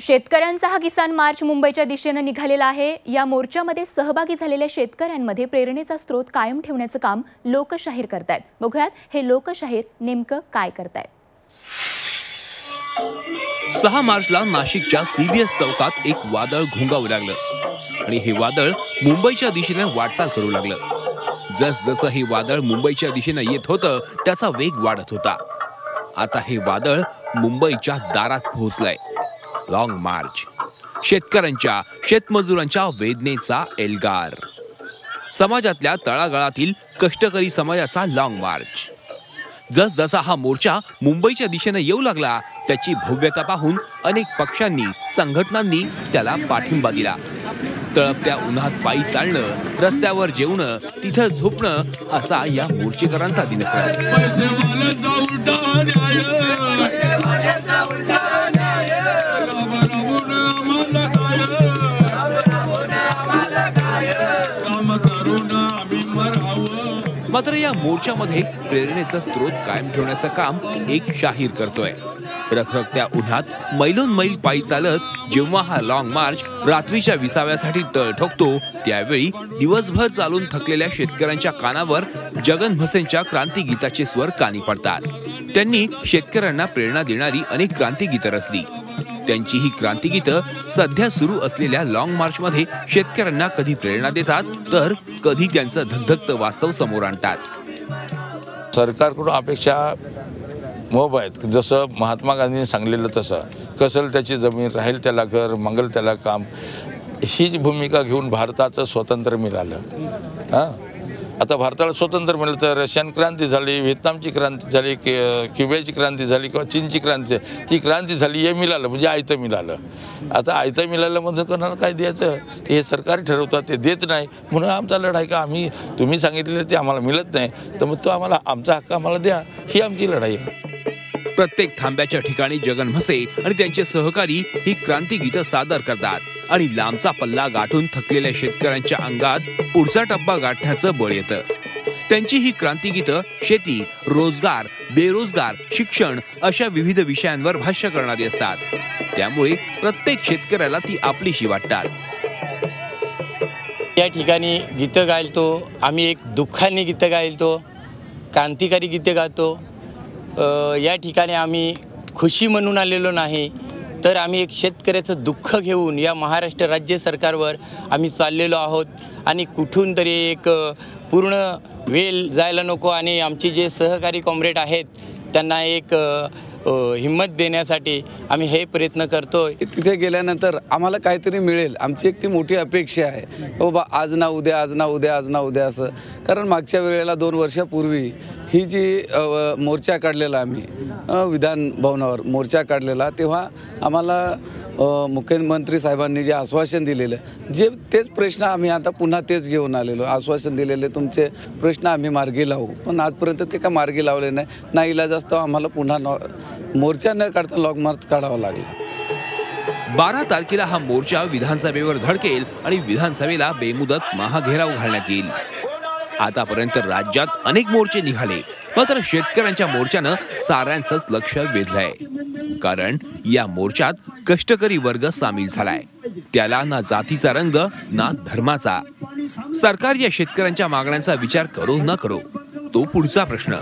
शेतकऱ्यांचा हा किसान मार्च मुंबईच्या दिशेनं निघालेला आहे. या मोर्चामध्ये सहभागी झालेल्या शेतकऱ्यांमध्ये प्रेरणेचा स्रोत कायम ठेवण्याचं काम लोकशाहीर करतायत. बघूयात हे लोकशाहीर नेमकं काय करतायत. सहा मार्चला नाशिकच्या सीबीएस चौकात एक वादळ घोंगावू लागलं आणि हे वादळ मुंबईच्या दिशेने वाटचाल करू लागलं. जस जसं हे वादळ मुंबईच्या दिशेने येत होतं त्याचा वेग वाढत होता. आता हे वादळ मुंबईच्या दारात पोहोचलंय. Long march. शेतकऱ्यांच्या शेतमजुरांच्या वेदनेचा एल्गार. समाजातल्या तळागाळातील कष्टकरी समाजाचा लॉंग मार्च जसजसा हा मोर्चा मुंबईच्या दिशेने येऊ लागला त्याची भव्यता पाहून अनेक पक्षांनी संघटनांनी त्याला पाठिंबा दिला. तळपत्या उन्हात पायी चालणं रस्त्यावर जेवणं तिथं झोपणं असा या मोर्चेकरांचा दिनक्रम. मात्र या मोर्चामध्ये प्रेरणेचा स्रोत कायम ठेवण्याचं काम एक शाहीर करतोय. रखरखत्या उन्हात मैलून मैल पायी चालत जेव्हा हा लॉंग मार्च रात्रीच्या विसाव्यासाठी तळ ठोकतो त्यावेळी दिवसभर चालून थकलेल्या शेतकऱ्यांच्या कानावर जगन भसेंच्या क्रांती गीताचे स्वर कानी पडतात. त्यांनी शेतकऱ्यांना प्रेरणा देणारी अनेक क्रांती गीतं रचली. त्यांची ही क्रांती गीतं सध्या सुरू असलेल्या लॉंग मार्च मध्ये शेतकऱ्यांना कधी प्रेरणा देतात तर कधी त्यांचं धगधगत वास्तव समोर आणतात. सरकारकडून अपेक्षा मोब आहेत. जसं महात्मा गांधींनी सांगलेलं तसं कसल त्याची जमीन राहील त्याला घर मंगल त्याला काम हीच भूमिका घेऊन भारताचं स्वातंत्र्य मिळालं. हां? आता भारताला स्वतंत्र मिळालं तर रशियन क्रांती झाली व्हिएतनामची क्रांती झाली कि- क्युबाची क्रांती झाली किंवा चीनची क्रांती झाली ती क्रांती झाली हे मिळालं म्हणजे आयतं मिळालं. आता आयतं मिळालं म्हणजे कोणाला काय द्यायचं? ते हे सरकार ठरवतात ते देत नाही. म्हणून आमचा लढाई का आम्ही तुम्ही सांगितलेलं ते आम्हाला मिळत नाही. तर मग तो आम्हाला आमचा हक्क आम्हाला द्या ही आमची लढाई आहे. प्रत्येक थांब्याच्या ठिकाणी जगन म्हसे आणि त्यांचे सहकारी ही क्रांती गीतं सादर करतात. आणि लांबचा पल्ला गाठून थकलेल्या शेतकऱ्यांच्या अंगात पुढचा टप्पा गाठण्याचं बळ येतं. त्यांची ही क्रांती गीतं शेती रोजगार बेरोजगार शिक्षण अशा विविध विषयांवर भाष्य करणारी असतात. त्यामुळे प्रत्येक शेतकऱ्याला ती आपलीशी वाटतात. या ठिकाणी गीतं गायलतो. आम्ही एक दुःखाने गीतं गायलतो. क्रांतिकारी गीते गातो. या ठिकाणी आम्ही खुशी म्हणून आलेलो नाही तर आम्ही एक शेतकऱ्याचं दुःख घेऊन या महाराष्ट्र राज्य सरकारवर आम्ही चाललेलो आहोत. आणि कुठून तरी एक पूर्ण वेल जायला नको आणि आमचे जे सहकारी कॉम्रेड आहेत त्यांना एक हिम्मत हिंमत देण्यासाठी आम्ही हे प्रयत्न करतो तिथे गेल्यानंतर आम्हाला काहीतरी मिळेल. आमची एक ती मोठी अपेक्षा आहे. बाबा आज ना उद्या आज ना उद्या आज ना उद्या असं. कारण मागच्या वेळेला दोन वर्षापूर्वी ही जी मोर्चा काढलेला आम्ही विधान भवनावर मोर्चा काढलेला तेव्हा आम्हाला मुख्यमंत्री साहेबांनी जे आश्वासन दिलेलं जे तेच प्रश्न आम्ही आता पुन्हा तेच घेऊन आलेलो. आश्वासन दिलेले तुमचे प्रश्न आम्ही मार्गी लावू. पण आजपर्यंत ते काय मार्गी लावले नाही. ना इलाज असतो आम्हाला पुन्हा नॉ मोर्चा न काढता लॉग मार्च काढावा लागला. बारा तारखेला हा मोर्चा विधानसभेवर धडकेल आणि विधानसभेला बेमुदत महाघेराव घालण्यात येईल. आतापर्यंत राज्यात अनेक मोर्चे निघाले. मात्र शेतकऱ्यांच्या मोर्चानं साऱ्यांचंच लक्ष वेधलंय. कारण या मोर्चात कष्टकरी वर्ग सामील झालाय. त्याला ना जातीचा रंग ना धर्माचा. सरकार या शेतकऱ्यांच्या मागण्यांचा विचार करो न करो तो पुढचा प्रश्न.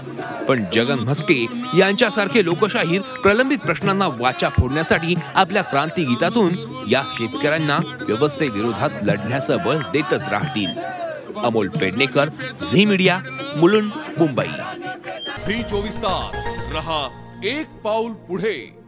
पण जगन म्हस्के यांच्यासारखे लोकशाहीर प्रलंबित प्रश्नांना वाचा फोडण्यासाठी आपल्या क्रांती गीतातून या शेतकऱ्यांना व्यवस्थेविरोधात लढण्याचं बळ देतच राहतील. Amol Pednekar Zee media Mulund Mumbai. Zee चोवीस तास. रहा एक पाऊल पुढे.